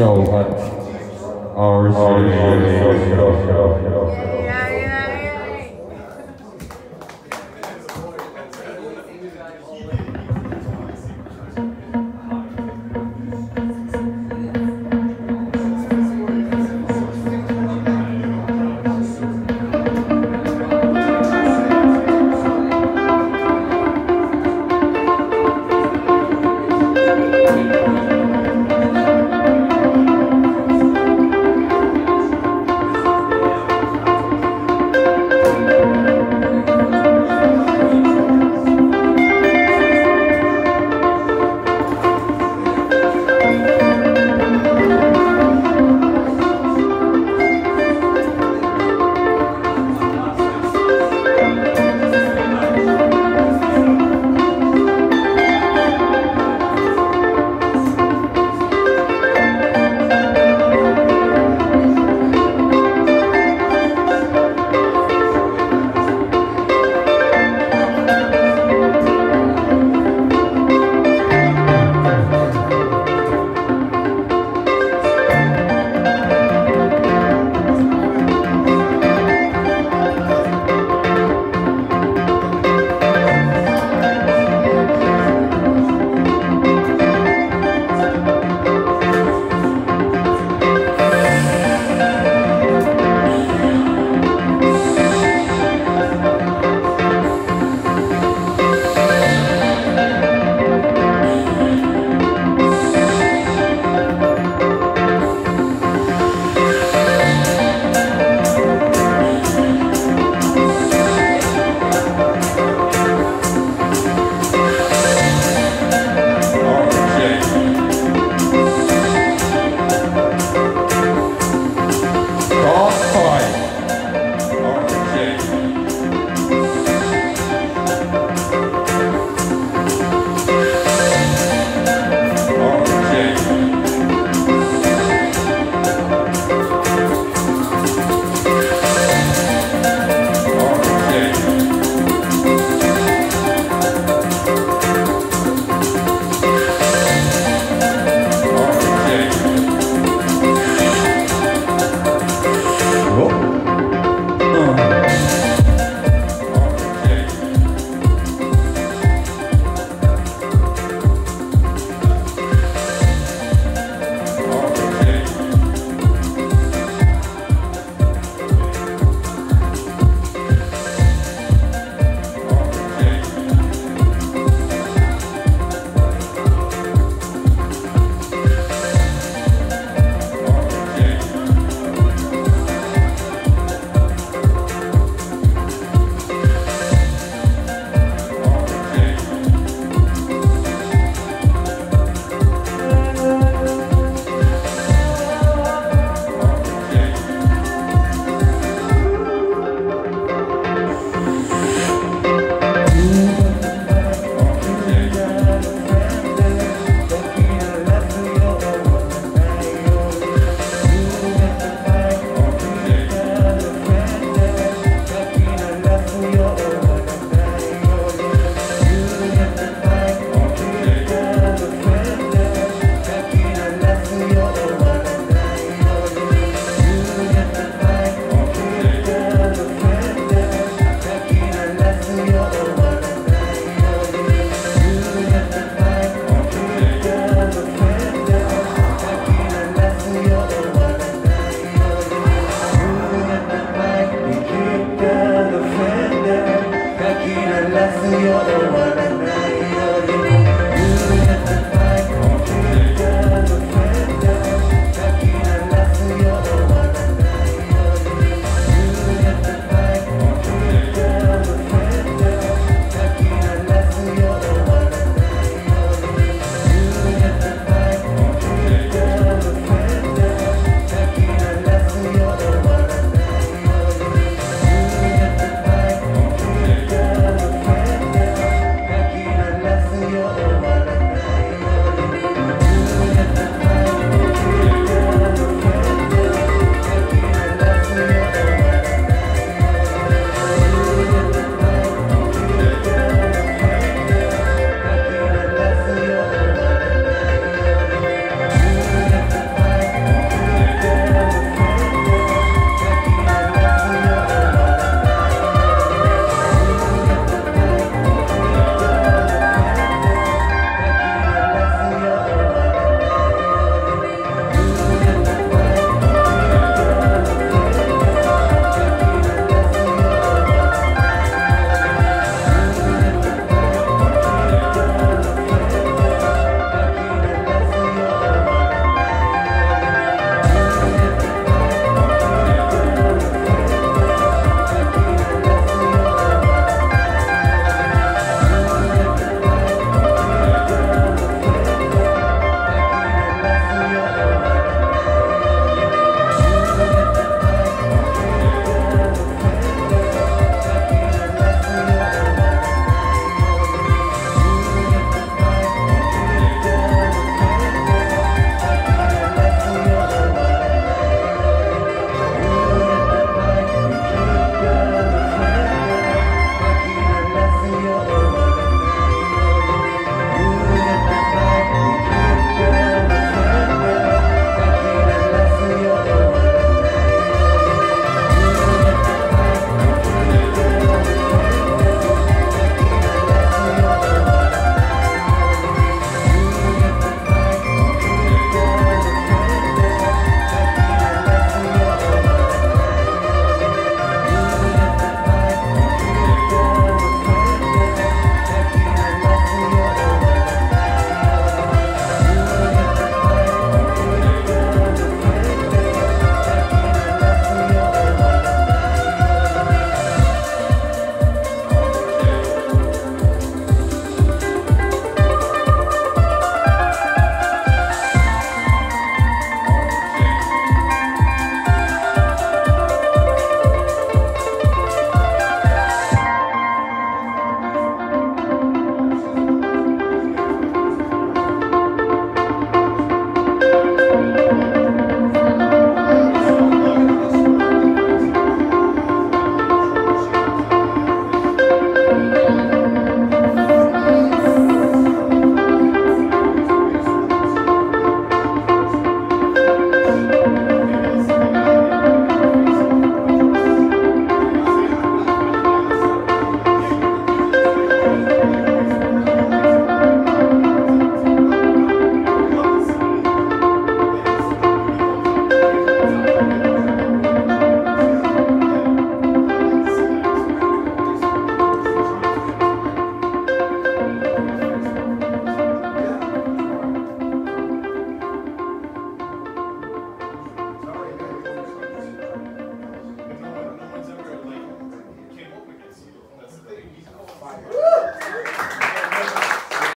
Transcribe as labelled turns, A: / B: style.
A: show. Our ours, ours, ours